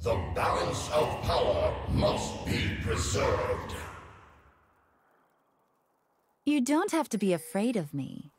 The balance of power must be preserved. You don't have to be afraid of me.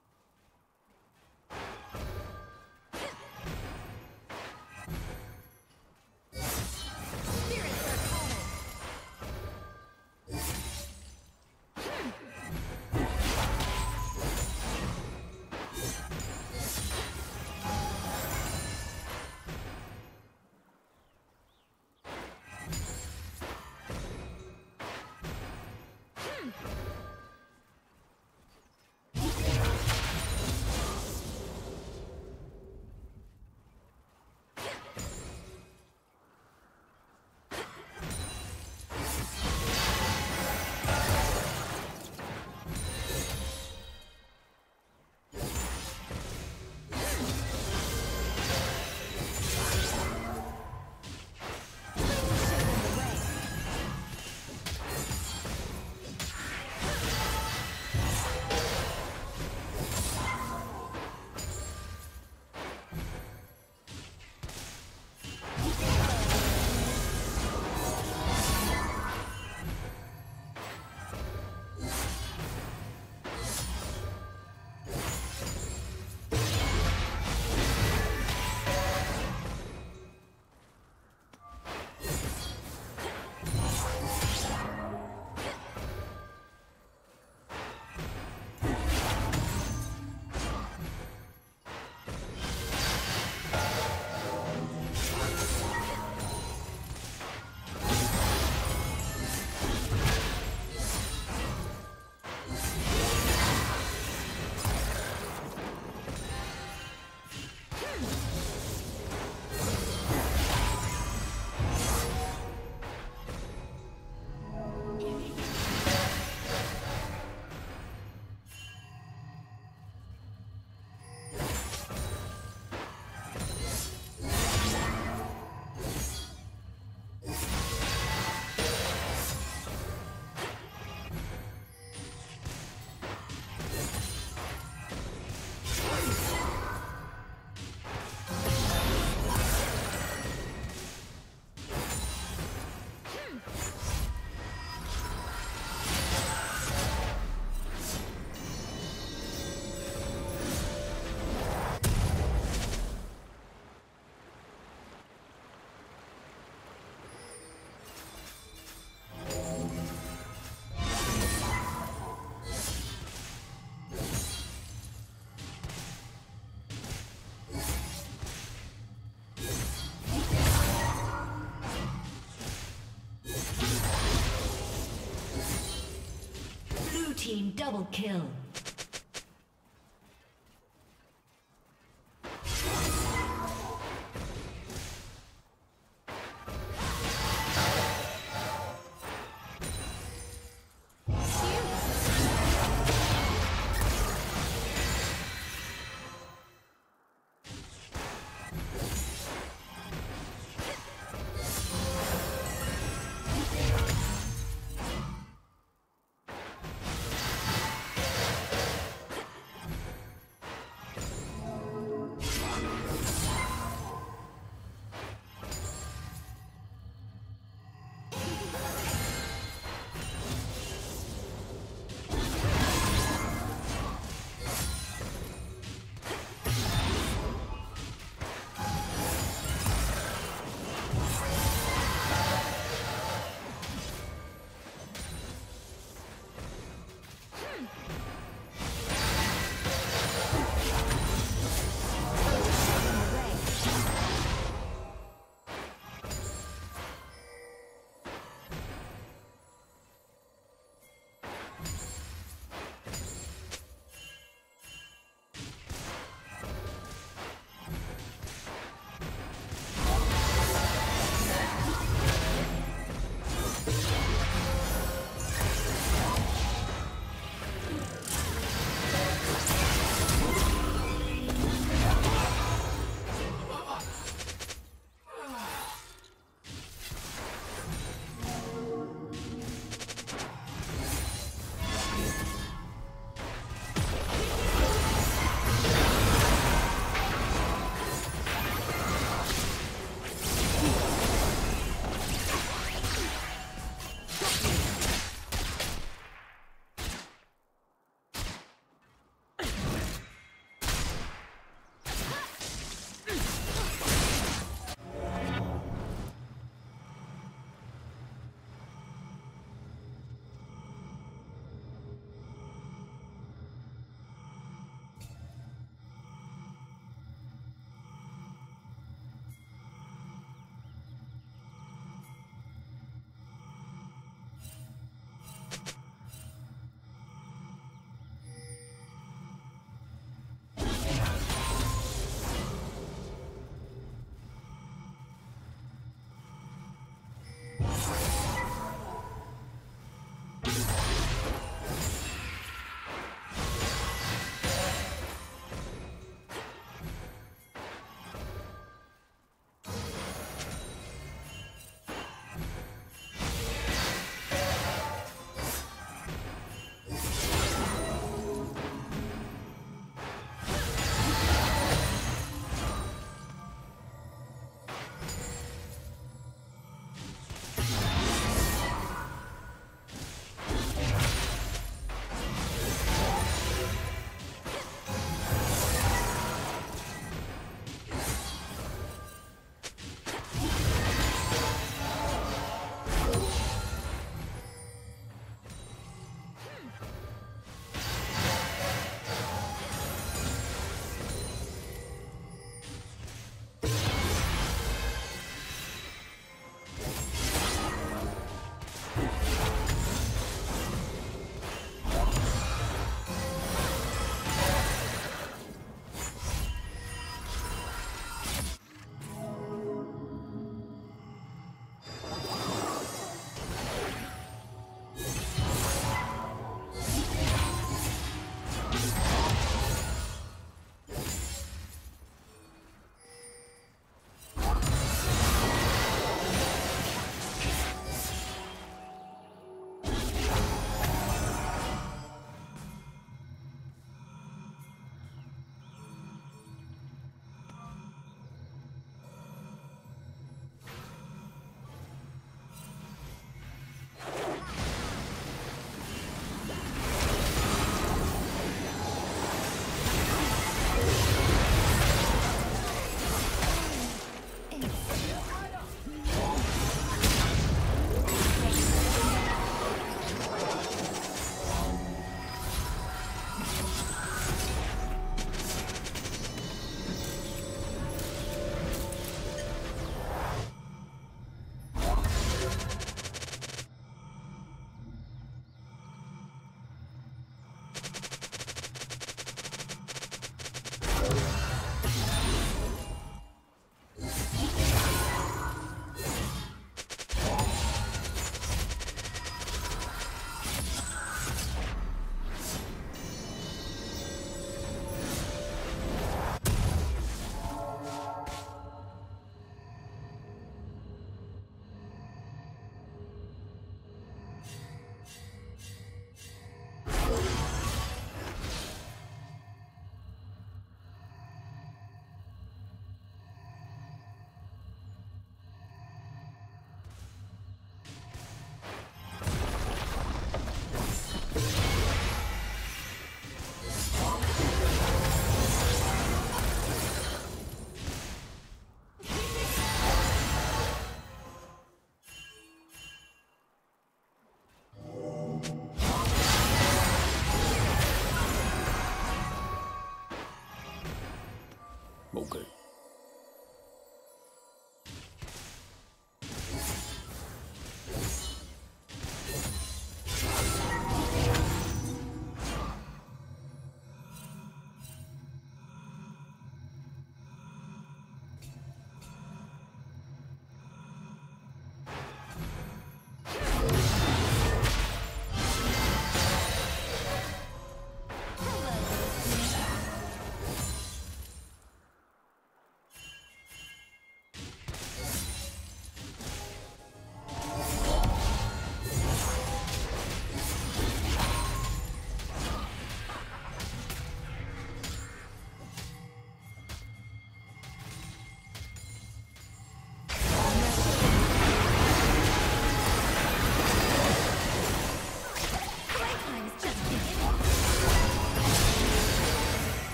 Kill.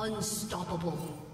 Unstoppable.